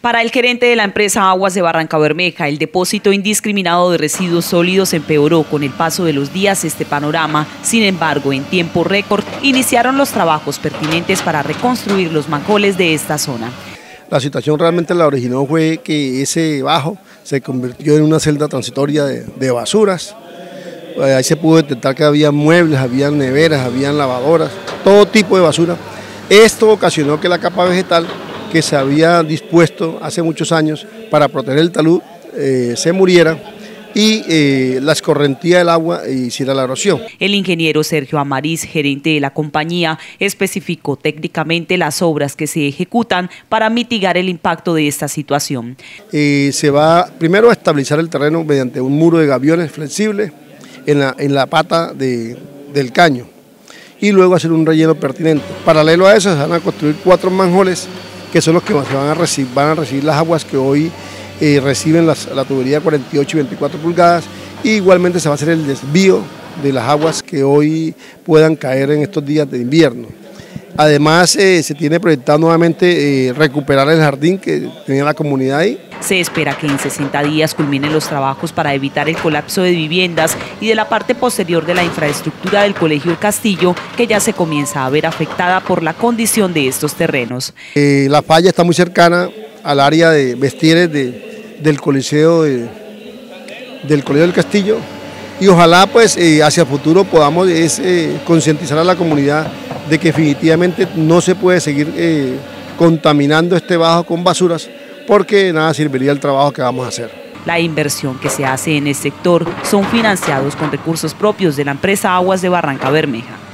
Para el gerente de la empresa Aguas de Barranca Bermeja, el depósito indiscriminado de residuos sólidos empeoró con el paso de los días este panorama. Sin embargo, en tiempo récord, iniciaron los trabajos pertinentes para reconstruir los manjoles de esta zona. La situación realmente la originó fue que ese bajo se convirtió en una celda transitoria de, basuras. Eh, ahí se pudo detectar que había muebles, había neveras, había lavadoras, todo tipo de basura. Esto ocasionó que la capa vegetal que se había dispuesto hace muchos años para proteger el talud eh, se muriera y eh, la escorrentía del agua hiciera la erosión. El ingeniero Sergio Amariz, gerente de la compañía, especificó técnicamente las obras que se ejecutan para mitigar el impacto de esta situación. Eh, se va primero a estabilizar el terreno mediante un muro de gaviones flexible en la, en la pata del caño y luego hacer un relleno pertinente. Paralelo a eso se van a construir cuatro manjoles que son los que van a recibir, van a recibir las aguas que hoy eh, reciben la tubería 48 y 24 pulgadas. Igualmente se va a hacer el desvío de las aguas que hoy puedan caer en estos días de invierno. Además, eh, se tiene proyectado nuevamente eh, recuperar el jardín que tenía la comunidad ahí. Se espera que en 60 días culminen los trabajos para evitar el colapso de viviendas y de la parte posterior de la infraestructura del Colegio El Castillo, que ya se comienza a ver afectada por la condición de estos terrenos. Eh, la falla está muy cercana al área de vestires del Coliseo del Colegio del Castillo y ojalá pues hacia el futuro podamos concientizar a la comunidad de que definitivamente no se puede seguir eh, contaminando este bajo con basuras porque nada serviría el trabajo que vamos a hacer. La inversión que se hace en el sector son financiados con recursos propios de la empresa Aguas de Barranca Bermeja.